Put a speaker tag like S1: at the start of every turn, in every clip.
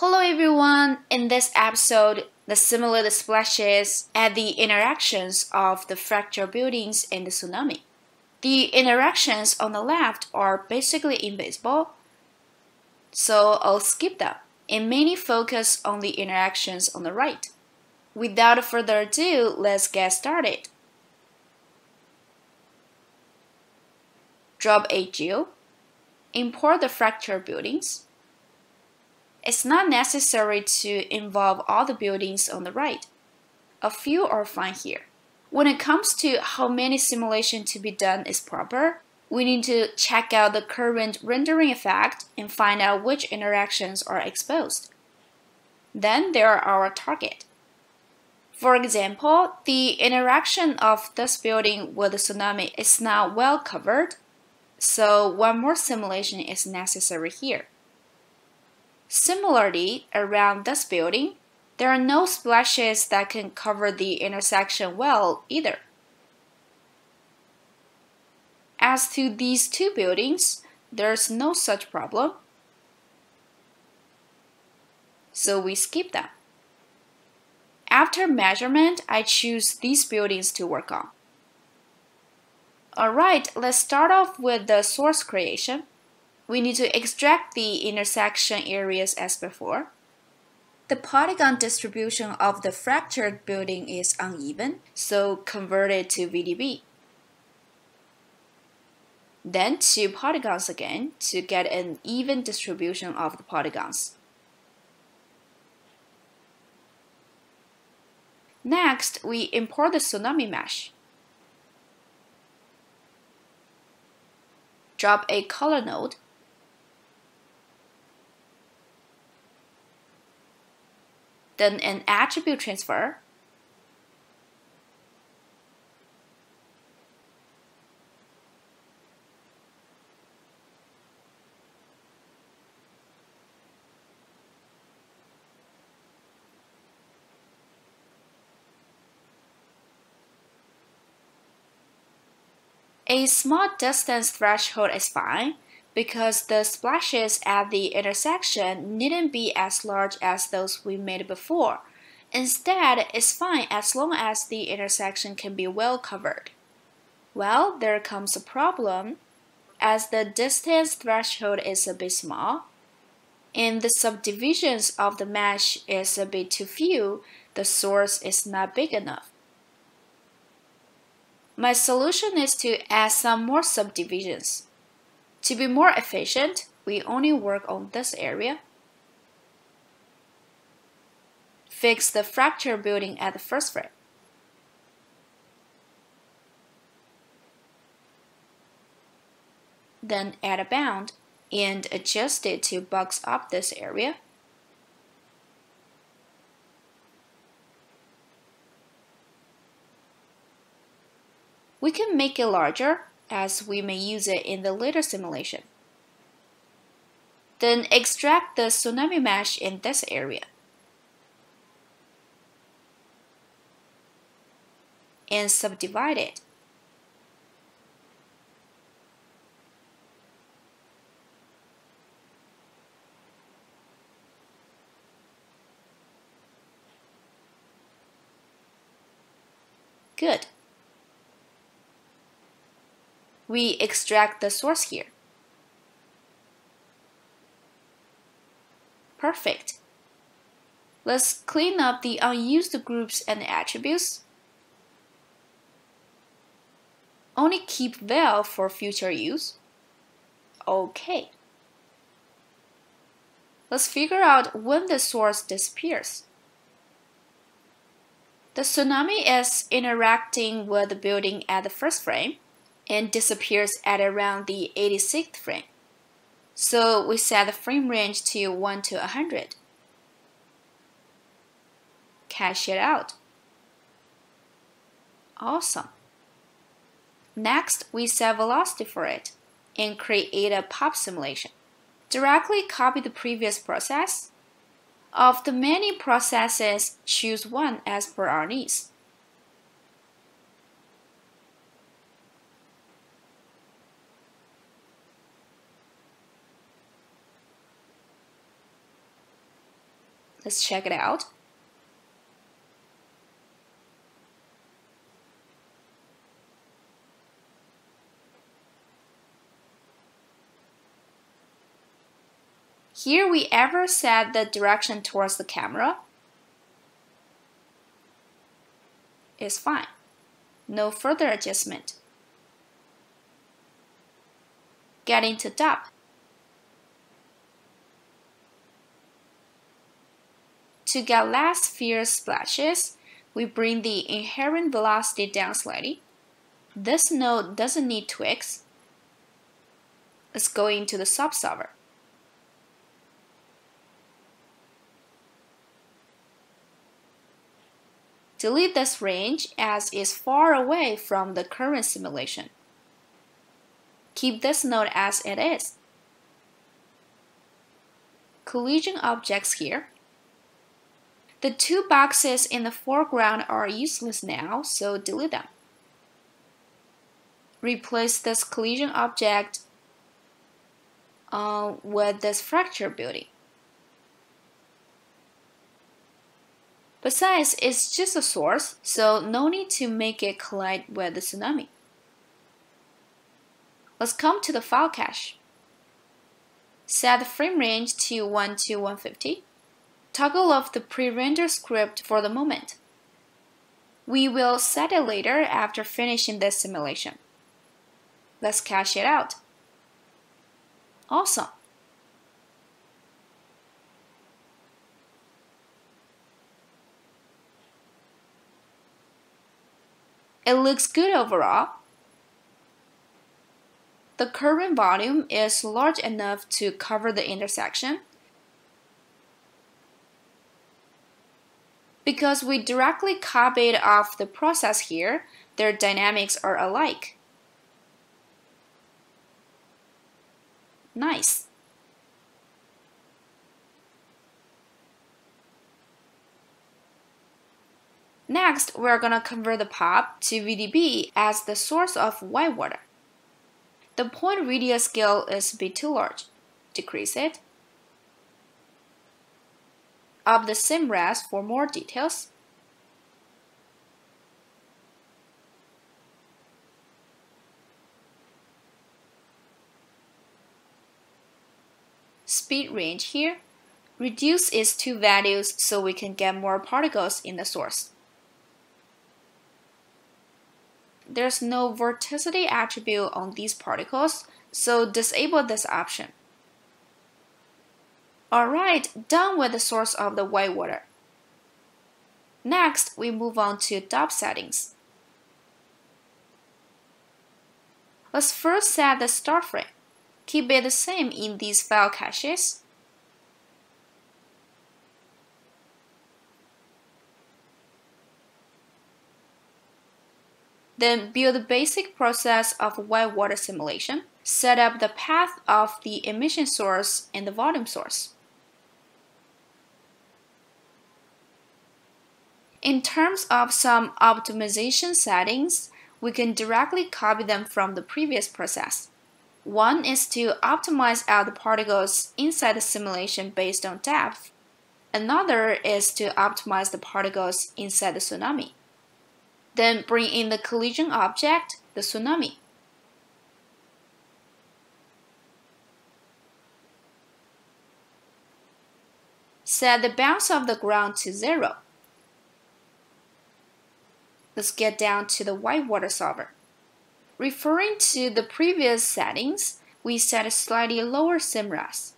S1: Hello everyone! In this episode, the simulated splashes at the interactions of the fracture buildings in the tsunami. The interactions on the left are basically invisible, so I'll skip them and mainly focus on the interactions on the right. Without further ado, let's get started. Drop a geo, import the fracture buildings, it's not necessary to involve all the buildings on the right. A few are fine here. When it comes to how many simulation to be done is proper, we need to check out the current rendering effect and find out which interactions are exposed. Then there are our target. For example, the interaction of this building with the tsunami is not well covered, so one more simulation is necessary here. Similarly, around this building, there are no splashes that can cover the intersection well either. As to these two buildings, there's no such problem. So we skip them. After measurement, I choose these buildings to work on. Alright, let's start off with the source creation we need to extract the intersection areas as before. The polygon distribution of the fractured building is uneven, so convert it to VDB. Then two polygons again to get an even distribution of the polygons. Next, we import the tsunami mesh. Drop a color node then an attribute transfer, A small distance threshold is fine, because the splashes at the intersection needn't be as large as those we made before. Instead, it's fine as long as the intersection can be well covered. Well, there comes a problem. As the distance threshold is a bit small, and the subdivisions of the mesh is a bit too few, the source is not big enough. My solution is to add some more subdivisions. To be more efficient, we only work on this area. Fix the fracture building at the first frame. Then add a bound and adjust it to box up this area. We can make it larger as we may use it in the later simulation. Then extract the tsunami mesh in this area. And subdivide it. Good. We extract the source here. Perfect. Let's clean up the unused groups and attributes. Only keep val for future use. Okay. Let's figure out when the source disappears. The tsunami is interacting with the building at the first frame and disappears at around the 86th frame. So we set the frame range to 1 to 100. Cache it out. Awesome. Next, we set velocity for it and create a pop simulation. Directly copy the previous process. Of the many processes, choose one as per our needs. Let's check it out. Here we ever set the direction towards the camera. Is fine. No further adjustment. Getting to depth. To get less fierce splashes, we bring the inherent velocity down slightly. This node doesn't need tweaks. Let's go into the subsolver. Delete this range as it's far away from the current simulation. Keep this node as it is. Collision objects here. The two boxes in the foreground are useless now, so delete them. Replace this collision object uh, with this fracture building. Besides, it's just a source, so no need to make it collide with the tsunami. Let's come to the file cache. Set the frame range to 1 to 150. Toggle off the pre-render script for the moment. We will set it later after finishing this simulation. Let's cache it out. Awesome. It looks good overall. The current volume is large enough to cover the intersection. Because we directly copied off the process here, their dynamics are alike. Nice. Next, we're going to convert the pop to VDB as the source of white water. The point radius scale is a bit too large. Decrease it. Up the SIMRES for more details. Speed range here. Reduce its two values so we can get more particles in the source. there's no vorticity attribute on these particles, so disable this option. Alright, done with the source of the white water. Next, we move on to depth settings. Let's first set the start frame. Keep it the same in these file caches. Then build the basic process of white water simulation. Set up the path of the emission source and the volume source. In terms of some optimization settings, we can directly copy them from the previous process. One is to optimize out the particles inside the simulation based on depth. Another is to optimize the particles inside the tsunami. Then bring in the collision object, the tsunami. Set the bounce of the ground to zero. Let's get down to the whitewater solver. Referring to the previous settings, we set a slightly lower SIMRES.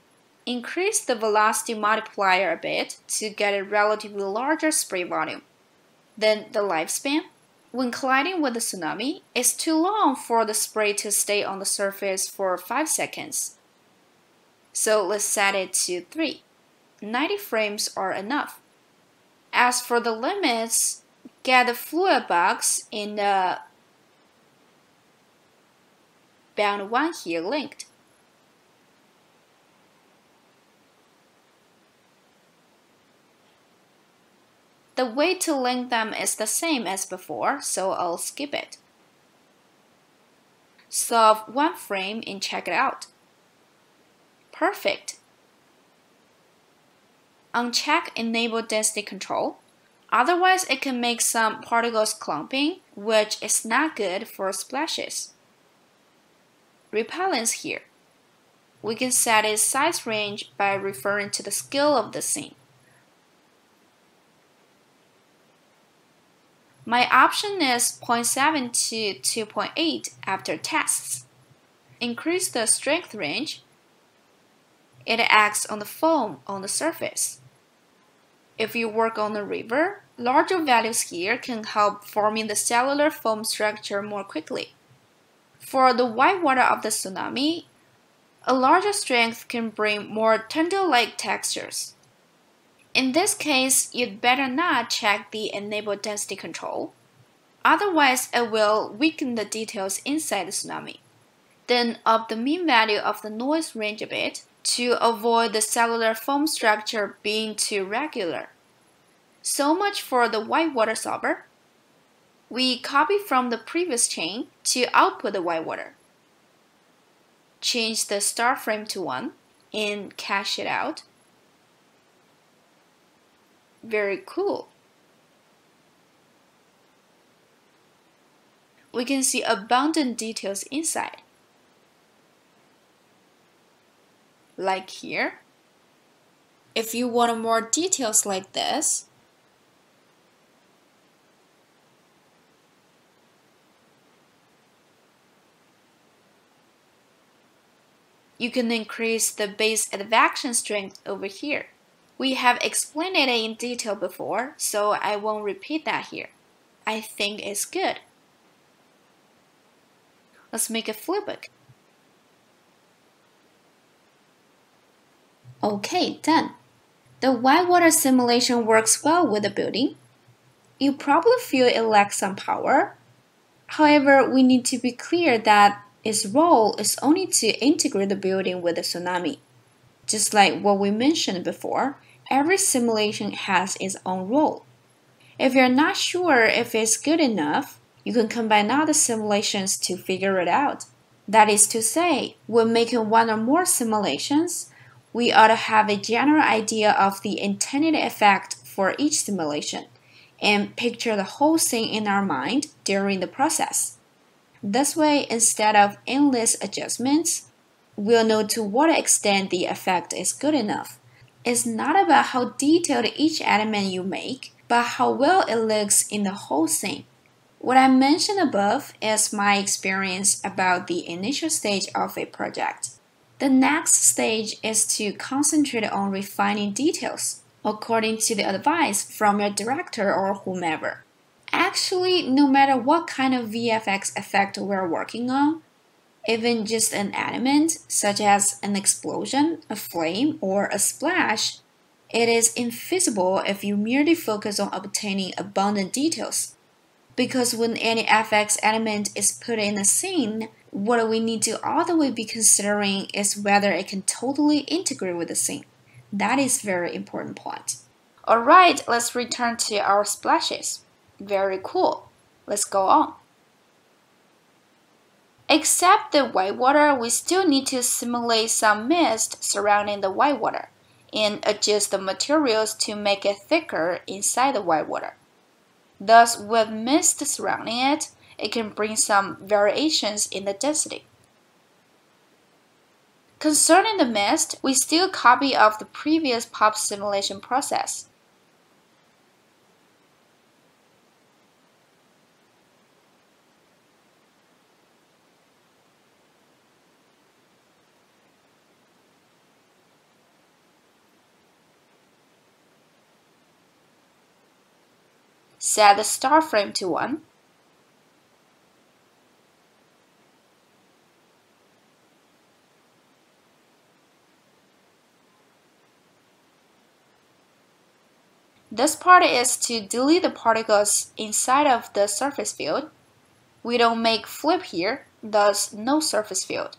S1: Increase the velocity multiplier a bit to get a relatively larger spray volume. Then the lifespan when colliding with the tsunami, it's too long for the spray to stay on the surface for 5 seconds. So let's set it to 3. 90 frames are enough. As for the limits, get the fluid box in the uh, bound one here linked. The way to link them is the same as before, so I'll skip it. Solve one frame and check it out. Perfect. uncheck Enable Density Control. Otherwise, it can make some particles clumping, which is not good for splashes. Repellence here. We can set its size range by referring to the scale of the scene. My option is 0.7 to 2.8 after tests. Increase the strength range. It acts on the foam on the surface. If you work on a river, larger values here can help forming the cellular foam structure more quickly. For the white water of the tsunami, a larger strength can bring more tender-like textures. In this case, you'd better not check the Enable Density Control. Otherwise, it will weaken the details inside the tsunami. Then up the mean value of the noise range a bit to avoid the cellular foam structure being too regular. So much for the white water solver. We copy from the previous chain to output the white water. Change the star frame to 1 and cache it out. Very cool. We can see abundant details inside. Like here. If you want more details like this, you can increase the base advection strength over here. We have explained it in detail before, so I won't repeat that here. I think it's good. Let's make a flipbook. Okay, done. The whitewater simulation works well with the building. You probably feel it lacks some power. However, we need to be clear that its role is only to integrate the building with the tsunami. Just like what we mentioned before, every simulation has its own role. If you're not sure if it's good enough, you can combine other simulations to figure it out. That is to say, when making one or more simulations, we ought to have a general idea of the intended effect for each simulation and picture the whole thing in our mind during the process. This way, instead of endless adjustments, we'll know to what extent the effect is good enough. It's not about how detailed each element you make, but how well it looks in the whole thing. What I mentioned above is my experience about the initial stage of a project. The next stage is to concentrate on refining details, according to the advice from your director or whomever. Actually, no matter what kind of VFX effect we're working on, even just an element, such as an explosion, a flame, or a splash, it is invisible if you merely focus on obtaining abundant details. Because when any FX element is put in a scene, what we need to all the way be considering is whether it can totally integrate with the scene. That is very important point. Alright, let's return to our splashes. Very cool. Let's go on. Except the white water, we still need to simulate some mist surrounding the white water and adjust the materials to make it thicker inside the white water. Thus, with mist surrounding it, it can bring some variations in the density. Concerning the mist, we still copy of the previous pop simulation process. Set the start frame to 1. This part is to delete the particles inside of the surface field. We don't make flip here, thus no surface field.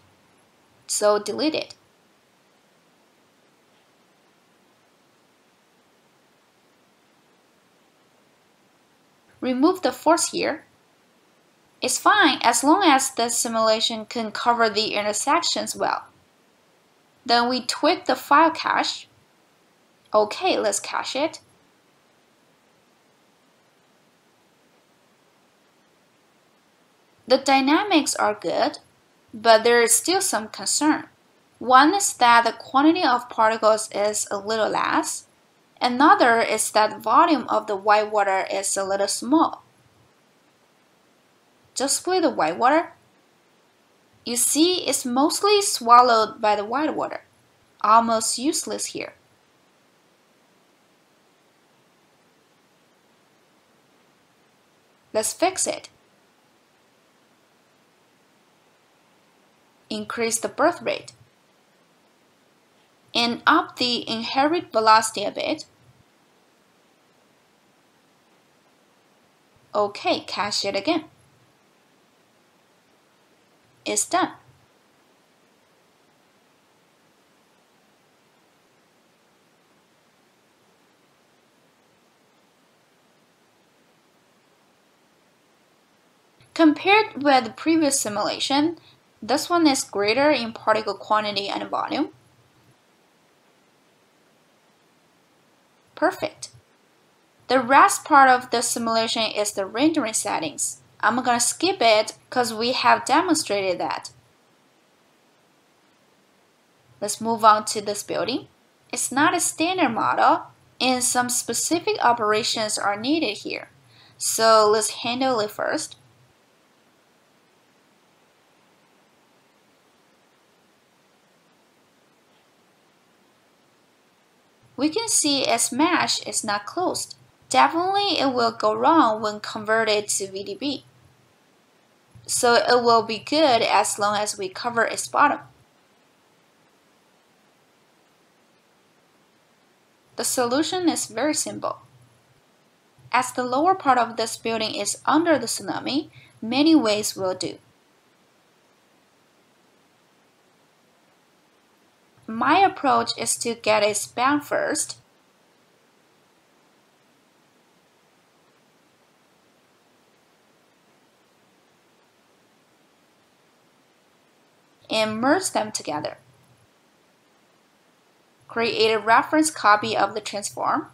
S1: So delete it. Remove the force here. It's fine as long as the simulation can cover the intersections well. Then we tweak the file cache Okay, let's cache it. The dynamics are good, but there is still some concern. One is that the quantity of particles is a little less. Another is that volume of the white water is a little small. Just split the white water. You see, it's mostly swallowed by the white water. Almost useless here. Let's fix it. Increase the birth rate. And up the inherit velocity a bit. Okay, cache it again. It's done. Compared with the previous simulation, this one is greater in particle quantity and volume. Perfect. The rest part of the simulation is the rendering settings. I'm gonna skip it because we have demonstrated that. Let's move on to this building. It's not a standard model and some specific operations are needed here. So let's handle it first. We can see its mesh is not closed. Definitely it will go wrong when converted to VDB. So it will be good as long as we cover its bottom. The solution is very simple. As the lower part of this building is under the tsunami, many ways will do. My approach is to get it span first. and merge them together. Create a reference copy of the transform.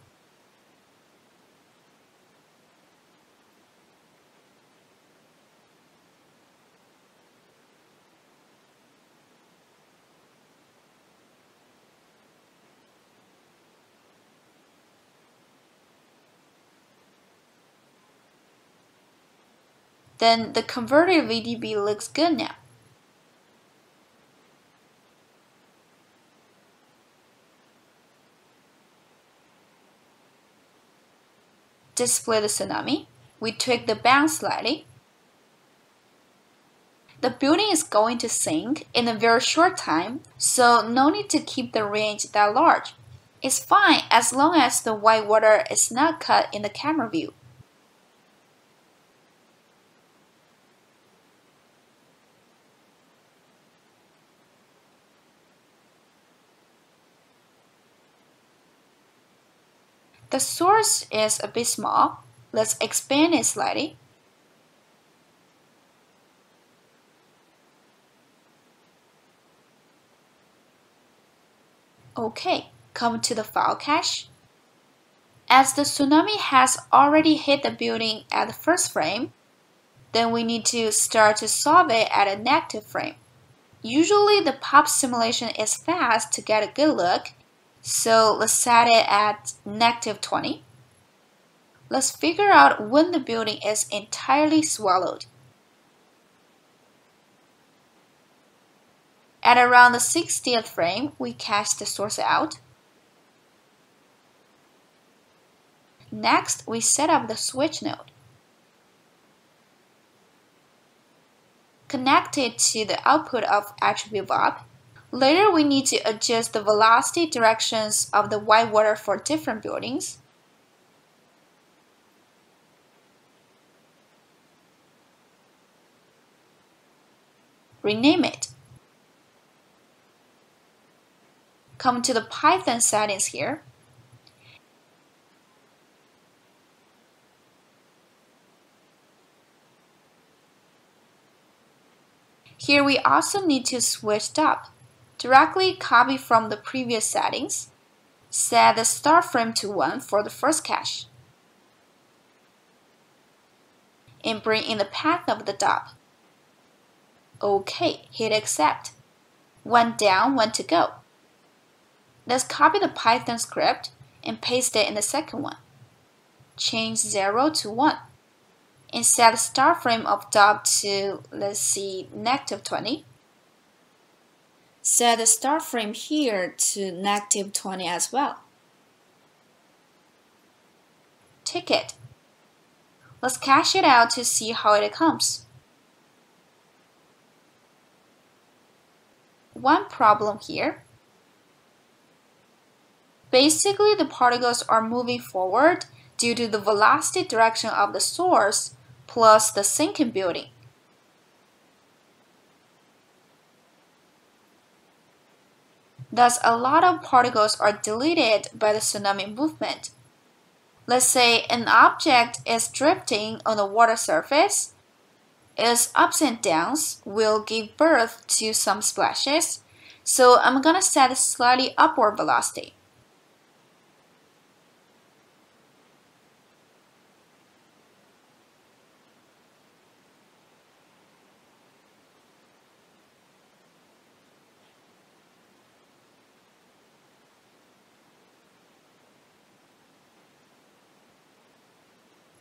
S1: Then the converted VDB looks good now. Display the tsunami. We tweak the bound slightly. The building is going to sink in a very short time, so no need to keep the range that large. It's fine as long as the white water is not cut in the camera view. The source is a bit small. Let's expand it slightly. Okay, come to the file cache. As the tsunami has already hit the building at the first frame, then we need to start to solve it at a negative frame. Usually the pop simulation is fast to get a good look, so let's set it at negative 20. Let's figure out when the building is entirely swallowed. At around the 60th frame, we cast the source out. Next, we set up the switch node. Connect it to the output of attribute VOP Later, we need to adjust the velocity directions of the white water for different buildings. Rename it. Come to the Python settings here. Here we also need to switch up directly copy from the previous settings, Set the start frame to 1 for the first cache. And bring in the path of the dot. OK, hit accept. One down, one to go. Let's copy the Python script and paste it in the second one. Change 0 to 1 and set the start frame of dot to, let's see, negative 20. Set the start frame here to negative 20 as well. Ticket. Let's cache it out to see how it comes. One problem here. Basically, the particles are moving forward due to the velocity direction of the source plus the sinking building. Thus, a lot of particles are deleted by the tsunami movement. Let's say an object is drifting on the water surface. Its ups and downs will give birth to some splashes, so I'm gonna set a slightly upward velocity.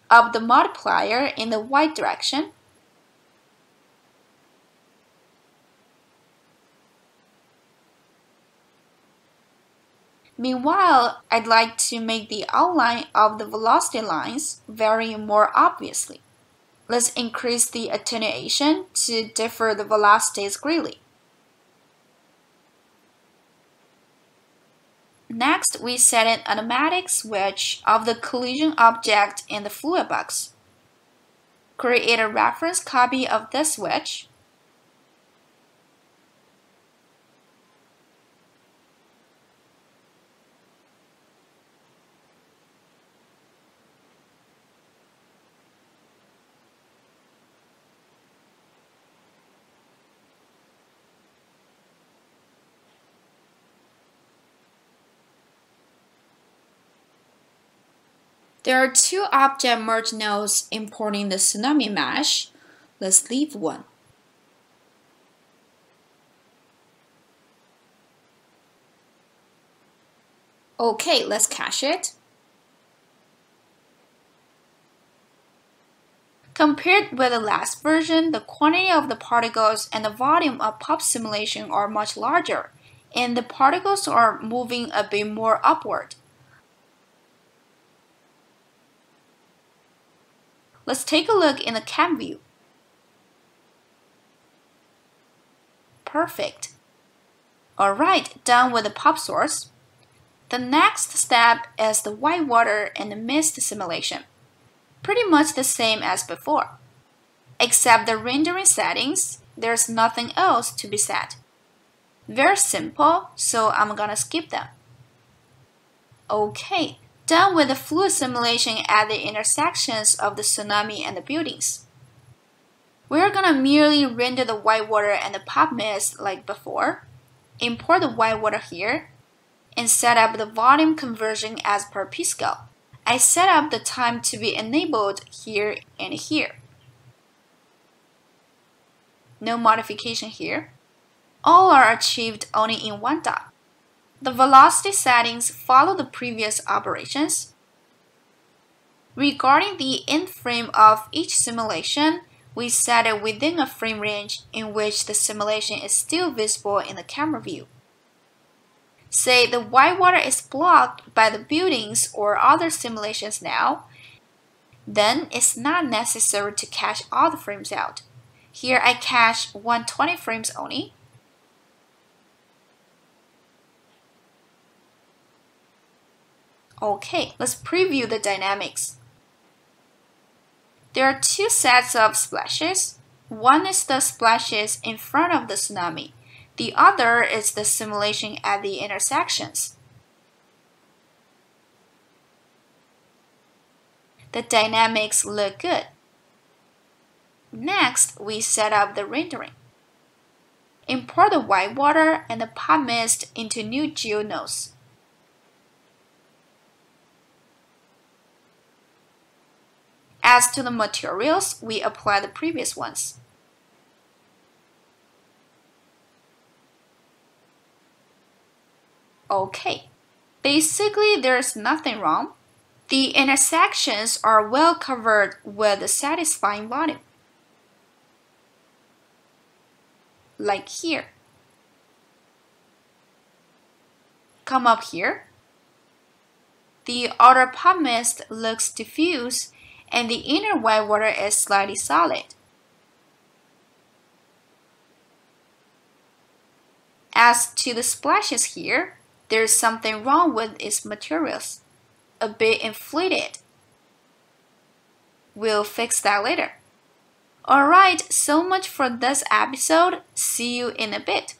S1: Of the multiplier in the y direction. Meanwhile, I'd like to make the outline of the velocity lines vary more obviously. Let's increase the attenuation to differ the velocities greatly. Next, we set an automatic switch of the collision object in the fluid box. Create a reference copy of this switch There are two object merge nodes importing the tsunami mesh. Let's leave one. Okay, let's cache it. Compared with the last version, the quantity of the particles and the volume of pop simulation are much larger, and the particles are moving a bit more upward. Let's take a look in the cam view. Perfect. Alright, done with the pop source. The next step is the white water and the mist simulation. Pretty much the same as before. Except the rendering settings, there's nothing else to be set. Very simple, so I'm gonna skip them. Okay, done with the fluid simulation at the intersections of the tsunami and the buildings. We're gonna merely render the white water and the pop mist like before, import the white water here, and set up the volume conversion as per Pisco. I set up the time to be enabled here and here. No modification here. All are achieved only in one dot. The velocity settings follow the previous operations. Regarding the end frame of each simulation, we set it within a frame range in which the simulation is still visible in the camera view. Say the white water is blocked by the buildings or other simulations now, then it's not necessary to cache all the frames out. Here I cache 120 frames only, Okay, let's preview the dynamics. There are two sets of splashes. One is the splashes in front of the tsunami. The other is the simulation at the intersections. The dynamics look good. Next, we set up the rendering. Import the white water and the pop mist into new geonodes. As to the materials, we apply the previous ones. Okay, basically there's nothing wrong. The intersections are well covered with a satisfying volume. Like here. Come up here. The outer pop mist looks diffuse and the inner white water is slightly solid. As to the splashes here, there's something wrong with its materials. A bit inflated. We'll fix that later. Alright, so much for this episode. See you in a bit.